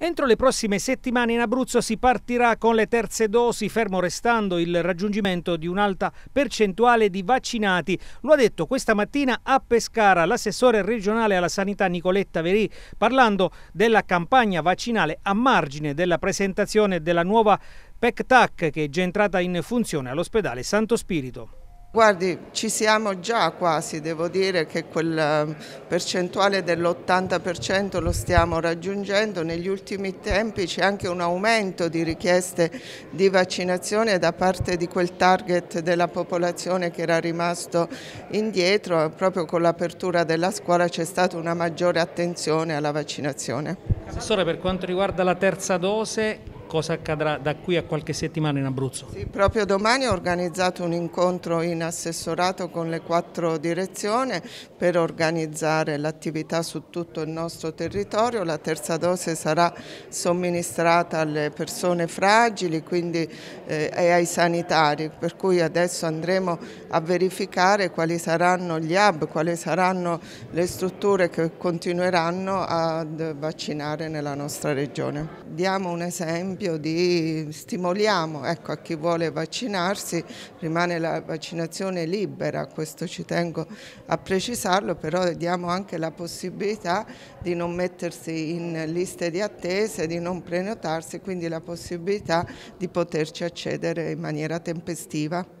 Entro le prossime settimane in Abruzzo si partirà con le terze dosi, fermo restando il raggiungimento di un'alta percentuale di vaccinati. Lo ha detto questa mattina a Pescara l'assessore regionale alla sanità Nicoletta Verì, parlando della campagna vaccinale a margine della presentazione della nuova PECTAC che è già entrata in funzione all'ospedale Santo Spirito. Guardi, ci siamo già quasi, devo dire che quel eh, percentuale dell'80% lo stiamo raggiungendo. Negli ultimi tempi c'è anche un aumento di richieste di vaccinazione da parte di quel target della popolazione che era rimasto indietro. Proprio con l'apertura della scuola c'è stata una maggiore attenzione alla vaccinazione. Assessore, per quanto riguarda la terza dose, cosa accadrà da qui a qualche settimana in Abruzzo? Sì, proprio domani ho organizzato un incontro in assessorato con le quattro direzioni per organizzare l'attività su tutto il nostro territorio. La terza dose sarà somministrata alle persone fragili quindi, eh, e ai sanitari, per cui adesso andremo a verificare quali saranno gli hub, quali saranno le strutture che continueranno a vaccinare nella nostra regione. Diamo un esempio esempio di stimoliamo ecco, a chi vuole vaccinarsi, rimane la vaccinazione libera, questo ci tengo a precisarlo, però diamo anche la possibilità di non mettersi in liste di attese, di non prenotarsi, quindi la possibilità di poterci accedere in maniera tempestiva.